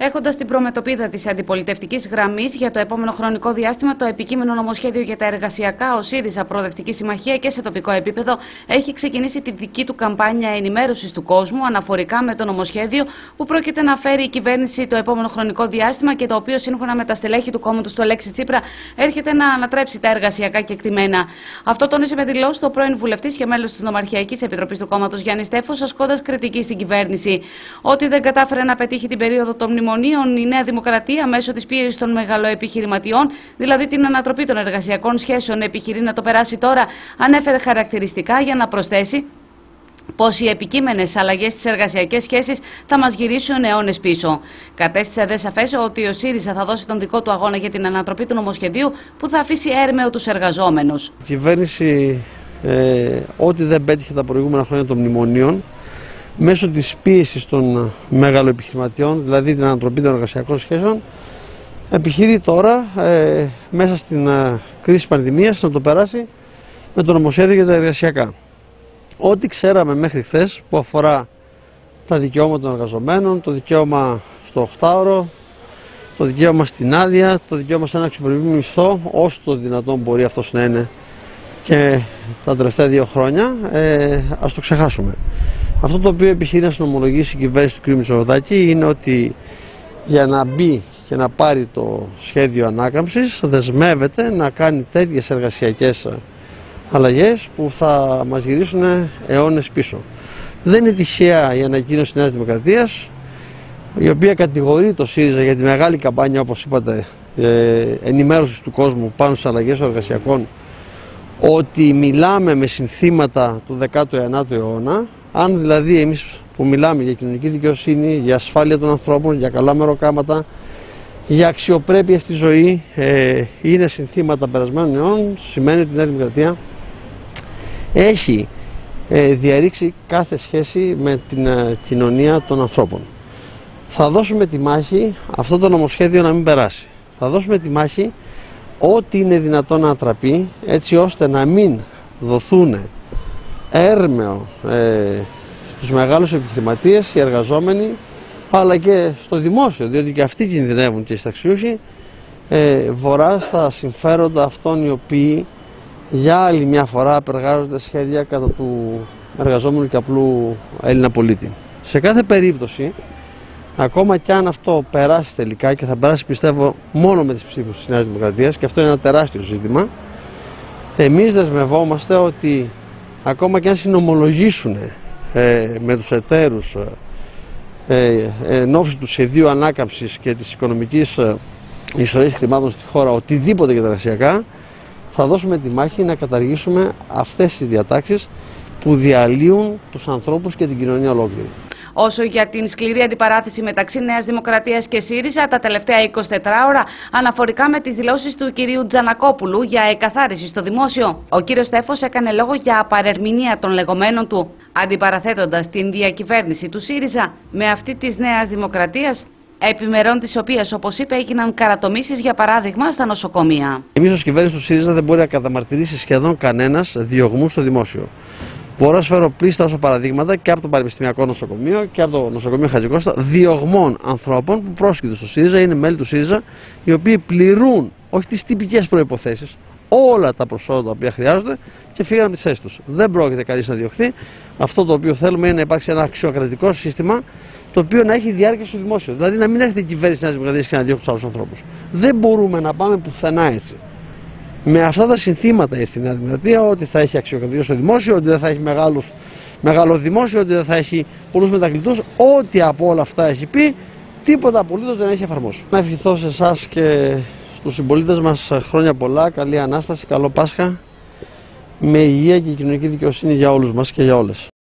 Έχοντας την προμετωπίδα της αντιπολιτευτικής γραμμής για το επόμενο χρονικό διάστημα, το επικείμενο νομοσχέδιο για τα εργασιακά, ο ΣΥΡΙΖΑ Προοδευτική Συμμαχία και σε τοπικό επίπεδο έχει ξεκινήσει τη δική του καμπάνια ενημέρωσης του κόσμου αναφορικά με το νομοσχέδιο που πρόκειται να φέρει η κυβέρνηση το επόμενο χρονικό διάστημα και το οποίο σύμφωνα με τα στελέχη του κόμματος του Αλέξη Τσίπρα έρχεται να ανατρέψει τα εργασιακά κεκτημένα. Αυτό τόνισε με δηλώσεις το πρώην βουλευτής και μέλος της Νομαρχιακής Επιτροπής του κόμματος Γιάννης Στέφος, ασκώντας κριτική στην κυβέρνηση. Ότι δεν κατάφερε να πετύχει την περίοδο των μνημονίων μνημονίων η Νέα Δημοκρατία μέσω της πίεσης των μεγαλοεπιχειρηματιών, δηλαδή την ανατροπή των εργασιακών σχέσεων, επιχειρεί να το περάσει τώρα, ανέφερε χαρακτηριστικά για να προσθέσει πως οι επικείμενες αλλαγές στις εργασιακές σχέσεις θα μας γυρίσουν αιώνες πίσω. Κατέστησε δε σαφές ότι ο ΣΥΡΙΖΑ θα δώσει τον δικό του αγώνα για την ανατροπή του νομοσχεδίου που θα αφήσει έρμεο τους εργαζόμενους. Η κυβέρνηση, ε, ό,τι δεν πέτυχε τα προηγούμενα χρόνια των μνημονίων, μέσω της πίεσης των μεγαλοεπιχειρηματιών, δηλαδή την ανατροπή των εργασιακών σχέσεων, επιχειρεί τώρα ε, μέσα στην ε, κρίση πανδημίας να το περάσει με το νομοσχέδιο για τα εργασιακά. Ό,τι ξέραμε μέχρι χθες που αφορά τα δικαιώματα των εργαζομένων, το δικαίωμα στο 8ωρο, το δικαίωμα στην άδεια, το δικαίωμα σε ένα αξιοπρεπή μισθό, όσο το δυνατόν μπορεί αυτός να είναι και τα τελευταία δύο χρόνια, ε, ας το ξεχάσουμε. Αυτό το οποίο επιχείρει να συνομολογήσει η κυβέρνηση του κ. Μητσοτάκη είναι ότι για να μπει και να πάρει το σχέδιο ανάκαμψης δεσμεύεται να κάνει τέτοιες εργασιακές αλλαγές που θα μας γυρίσουν αιώνες πίσω. Δεν είναι τυχαία η ανακοίνωση της Νέας Δημοκρατίας η οποία κατηγορεί το ΣΥΡΙΖΑ για τη μεγάλη καμπάνια όπως είπατε ε, ενημέρωσης του κόσμου πάνω στις αλλαγές εργασιακών ότι μιλάμε με συνθήματα του 19ου αιώνα αν δηλαδή εμείς που μιλάμε για κοινωνική δικαιοσύνη, για ασφάλεια των ανθρώπων, για καλά μεροκάματα, για αξιοπρέπεια στη ζωή, ε, είναι συνθήματα περασμένων αιών, σημαίνει ότι η Νέα Δημοκρατία έχει ε, διαρρήξει κάθε σχέση με την ε, κοινωνία των ανθρώπων. Θα δώσουμε τη μάχη αυτό το νομοσχέδιο να μην περάσει. Θα δώσουμε τη μάχη ό,τι είναι δυνατόν να ατραπεί έτσι ώστε να μην δοθούν έρμεο ε, στους μεγάλους επιχειρηματίες, οι εργαζόμενοι, αλλά και στο δημόσιο, διότι και αυτοί κινδυνεύουν και οι σταξιούχοι, ε, βορρά στα συμφέροντα αυτών οι οποίοι για άλλη μια φορά απεργάζονται σχέδια κατά του εργαζόμενου και απλού Έλληνα πολίτη. Σε κάθε περίπτωση, ακόμα και αν αυτό περάσει τελικά και θα περάσει πιστεύω μόνο με τις ψήφους της Νέας Δημοκρατίας και αυτό είναι ένα τεράστιο ζήτημα, εμείς δεσμευόμαστε ότι ακόμα και αν συνομολογήσουν ε, με τους εταίρους ε, ε, εν ώψη του σχεδίου ανάκαμψης και της οικονομικής ε, ισορροπίας χρημάτων στη χώρα οτιδήποτε για τα εργασιακά θα δώσουμε τη μάχη να καταργήσουμε αυτές τις διατάξεις που διαλύουν τους ανθρώπους και την κοινωνία ολόκληρη. Όσο για την σκληρή αντιπαράθεση μεταξύ Νέας Δημοκρατίας και ΣΥΡΙΖΑ τα τελευταία 24 ώρα, αναφορικά με τις δηλώσεις του κυρίου Τζανακόπουλου για εκαθάριση στο δημόσιο, ο κύριος Στέφος έκανε λόγο για παρερμηνία των λεγόμενων του, αντιπαραθέτοντας την διακυβέρνηση του ΣΥΡΙΖΑ με αυτή της Νέας Δημοκρατίας επιμερών της οποίας, όπως είπε, έγιναν καρατομήσεις για παράδειγμα στα νοσοκομεία. Εμείς ως κυβέρνηση του ΣΥΡΙΖΑ δεν μπορεί να καταμαρτυρήσει σχεδόν κανένας διωγμούς στο δημόσιο. Μπορώ να φέρω πλήστα όσο παραδείγματα και από το Πανεπιστημιακό Νοσοκομείο και από το Νοσοκομείο Χατζικώστα διωγμών ανθρώπων που πρόσκειται στο ΣΥΡΙΖΑ, είναι μέλη του ΣΥΡΙΖΑ, οι οποίοι πληρούν όχι τις τυπικές προποθέσει, όλα τα προσόντα τα οποία χρειάζονται και φύγαν από τις θέσεις τους. Δεν πρόκειται κανείς να διωχθεί. Αυτό το οποίο θέλουμε είναι να υπάρξει ένα αξιοκρατικό σύστημα το οποίο να έχει διάρκεια στο δημόσιο. Δηλαδή να μην έρχεται η κυβέρνηση της Νέας Δημοκρατίας και να διώξει του άλλους ανθρώπους. Δεν μπορούμε να πάμε πουθενά έτσι με αυτά τα συνθήματα ήρθε η Νέα Δημοκρατία ότι θα έχει αξιοκρατικό στο δημόσιο, ότι δεν θα έχει μεγάλους, μεγάλος δημόσιο, ότι δεν θα έχει πολλούς μετακλητούς, ό,τι από όλα αυτά έχει πει, τίποτα απολύτως δεν έχει εφαρμόσει. Να ευχηθώ σε εσάς και στους συμπολίτες μας χρόνια πολλά, καλή Ανάσταση, καλό Πάσχα, με υγεία και κοινωνική δικαιοσύνη για όλους μας και για όλες.